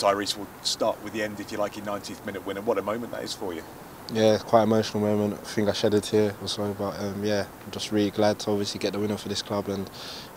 Tyrese, will start with the end, if you like, in 90th minute winner. What a moment that is for you. Yeah, quite emotional moment. I think I shed a tear or so, but um, yeah, I'm just really glad to obviously get the winner for this club and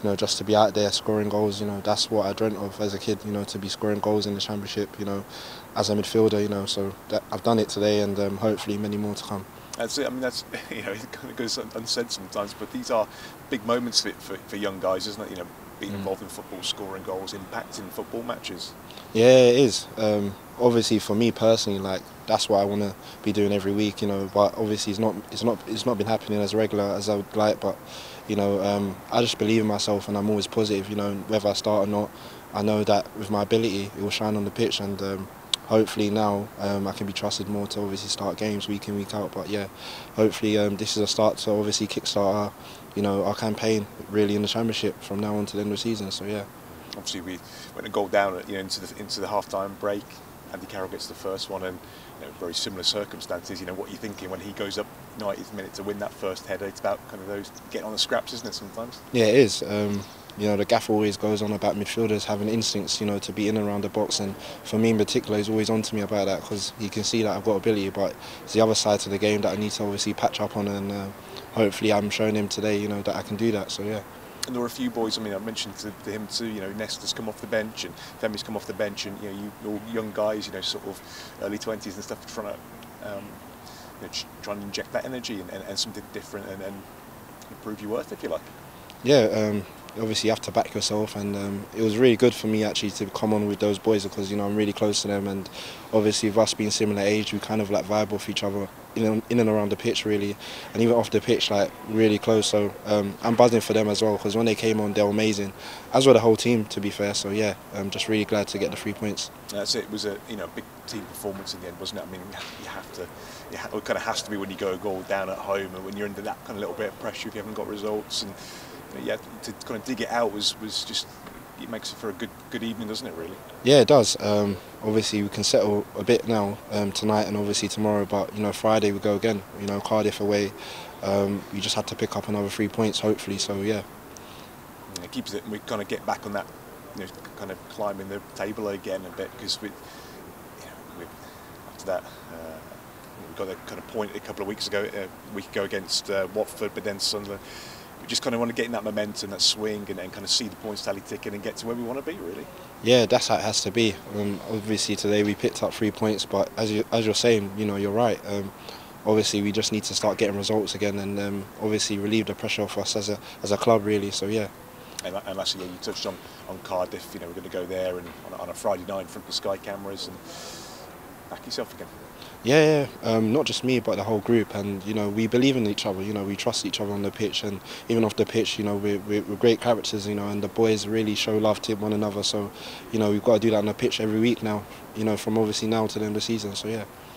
you know just to be out there scoring goals. You know that's what I dreamt of as a kid. You know to be scoring goals in the championship. You know, as a midfielder. You know, so that, I've done it today and um, hopefully many more to come. That's it. I mean, that's you know, it kind of goes unsaid sometimes, but these are big moments for, for, for young guys, isn't it? You know, being mm. involved in football, scoring goals, impacting football matches. Yeah, it is. Um, obviously, for me personally, like that's what I want to be doing every week, you know. But obviously, it's not it's not it's not been happening as regular as I would like. But you know, um, I just believe in myself, and I'm always positive. You know, whether I start or not, I know that with my ability, it will shine on the pitch, and um, hopefully now um, I can be trusted more to obviously start games week in week out. But yeah, hopefully um, this is a start to obviously kickstart our, you know, our campaign really in the championship from now on to the end of the season. So yeah obviously we went a goal down you know, into the into the half-time break. Andy Carroll gets the first one, and you know, very similar circumstances. You know what you're thinking when he goes up 90th minute to win that first header. It's about kind of those getting on the scraps, isn't it? Sometimes. Yeah, it is. Um, you know, the gaff always goes on about midfielders having instincts, you know, to be in and around the box. And for me in particular, he's always on to me about that because he can see that I've got ability, but it's the other side to the game that I need to obviously patch up on. And uh, hopefully, I'm showing him today, you know, that I can do that. So yeah and there were a few boys. I mean, I mentioned to, to him too. You know, Nesta's come off the bench and Femi's come off the bench, and you know, you all young guys, you know, sort of early twenties and stuff, trying to um, you know, trying to inject that energy and, and, and something different and, and prove your worth, if you like. Yeah, um, obviously you have to back yourself, and um, it was really good for me actually to come on with those boys because you know I'm really close to them, and obviously with us being similar age, we kind of like vibe off each other in, in and around the pitch really, and even off the pitch like really close. So um, I'm buzzing for them as well because when they came on, they were amazing, as were the whole team to be fair. So yeah, I'm just really glad to get the three points. That's it. It was a you know big team performance in the end, wasn't it? I mean, you have to, it kind of has to be when you go a goal down at home and when you're under that kind of little bit of pressure if you haven't got results and yeah, to kind of dig it out was, was just it makes it for a good good evening, doesn't it? Really. Yeah, it does. Um, obviously, we can settle a bit now um, tonight and obviously tomorrow. But you know, Friday we go again. You know, Cardiff away. Um, we just had to pick up another three points, hopefully. So yeah. yeah it keeps it. We kind of get back on that, you know, kind of climbing the table again a bit because we, you know, we, after that. Uh, we got a kind of point a couple of weeks ago, a week ago against uh, Watford, but then Sunderland we just kind of want to get in that momentum, that swing, and, and kind of see the points tally ticking and get to where we want to be, really. Yeah, that's how it has to be. Um, obviously, today we picked up three points, but as you as you're saying, you know, you're right. Um, obviously, we just need to start getting results again, and um, obviously relieve the pressure off us as a as a club, really. So yeah. And, and lastly, yeah, you touched on, on Cardiff. You know, we're going to go there and on, on a Friday night in front of the Sky cameras and back yourself again. Yeah, yeah. Um, not just me, but the whole group. And you know, we believe in each other. You know, we trust each other on the pitch, and even off the pitch. You know, we're, we're, great characters. You know, and the boys really show love to one another. So, you know, we've got to do that on the pitch every week now. You know, from obviously now to the end of the season. So yeah.